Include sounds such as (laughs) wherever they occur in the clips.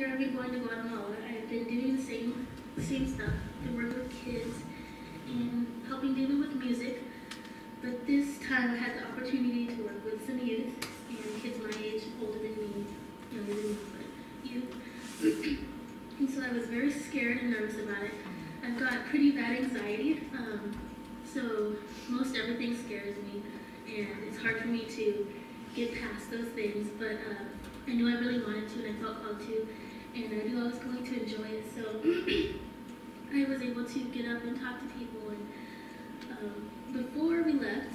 year I've been going to Guatemala. I've been doing the same same stuff, been working with kids and helping them with music. But this time I had the opportunity to work with some youth and kids my age, older than me, younger than me, but youth. (clears throat) and so I was very scared and nervous about it. I've got pretty bad anxiety, um, so most everything scares me, and it's hard for me to get past those things. But uh, I knew I really wanted to, and I felt called to, and I knew I was going to enjoy it. So (clears throat) I was able to get up and talk to people. And um, before we left,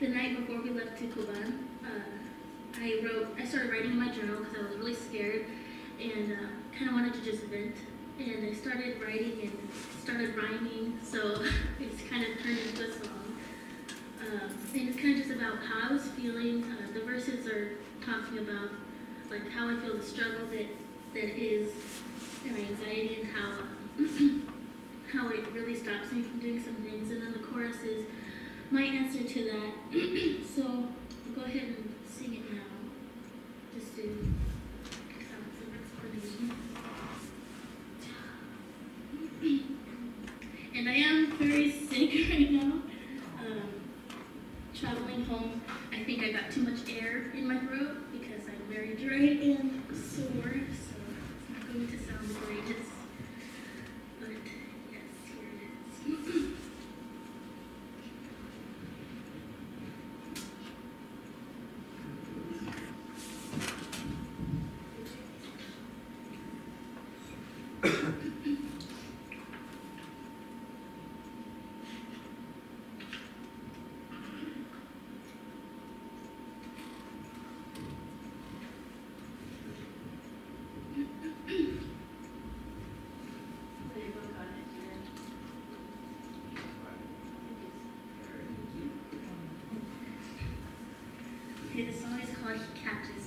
the night before we left to Cobán, uh, I wrote. I started writing in my journal because I was really scared and uh, kind of wanted to just vent. And I started writing and started rhyming, so (laughs) it's kind of turned into a song. Um, and it's kind of just about how I was feeling. Uh, the verses are talking about like how I feel the struggle that that is my anxiety and how (clears throat) how it really stops me from doing some things. And then the chorus is my answer to that. (clears throat) so I'll go ahead and sing it now, just to have some explanation. (clears throat) and I am very sick right now. Um, traveling home, I think I got too much air in my throat because I'm very dry and sore, so it's not going to sound the greatest. But yes, here it is. Is called He Catches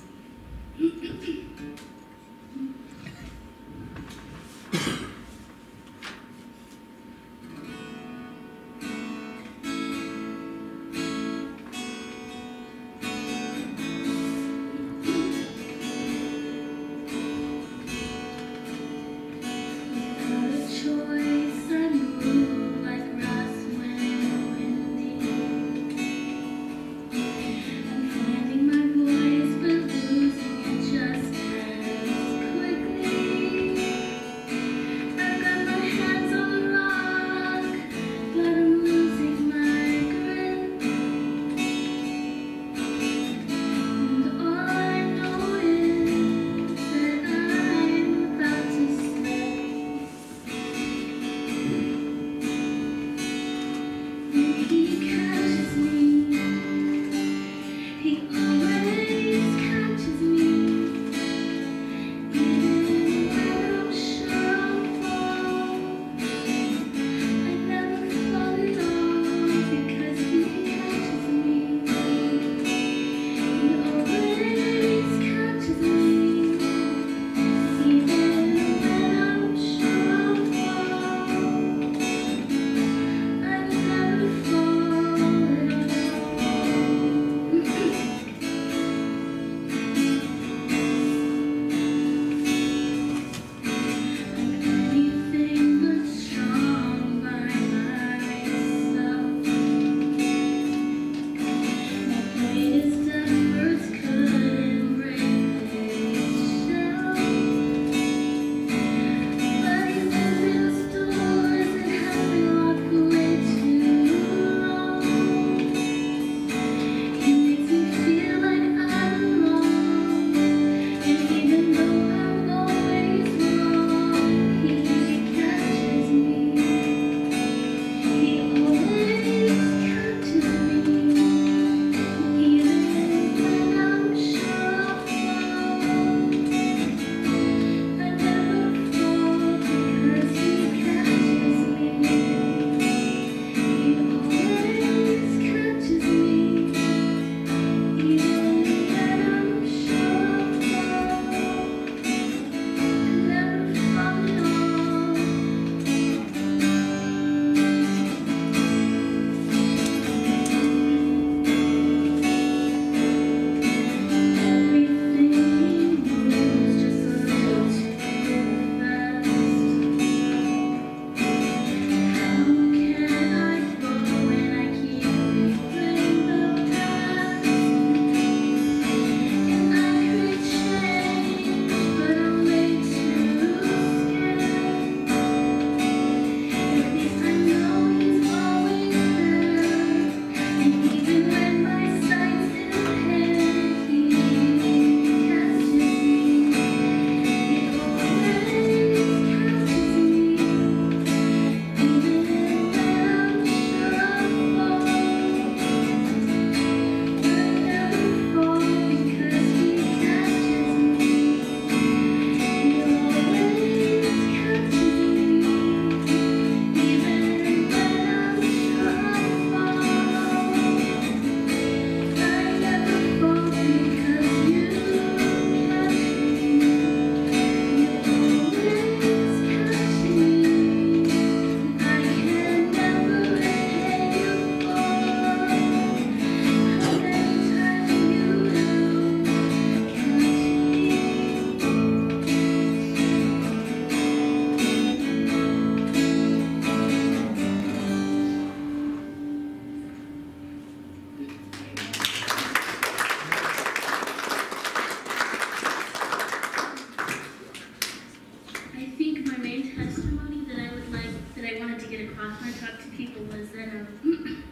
was that um,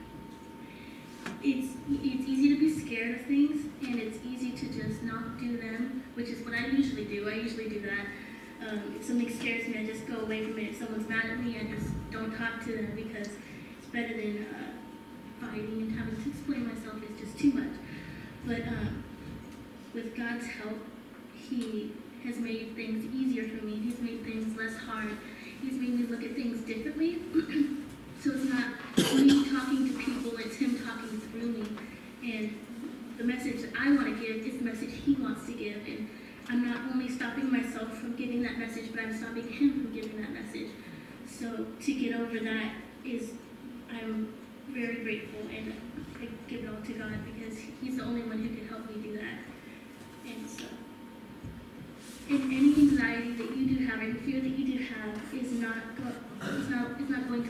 (clears throat) it's, it's easy to be scared of things, and it's easy to just not do them, which is what I usually do. I usually do that. Um, if something scares me, I just go away from it. If someone's mad at me, I just don't talk to them because it's better than uh, fighting and having to explain myself is just too much. But uh, with God's help, He has made things easier for me. He's made things less hard. He's made me look at things differently. (clears throat) but I'm stopping Him from giving that message. So to get over that is, I'm very grateful and I give it all to God because He's the only one who can help me do that. And so, and any anxiety that you do have, any fear that you do have, is not is not is not going to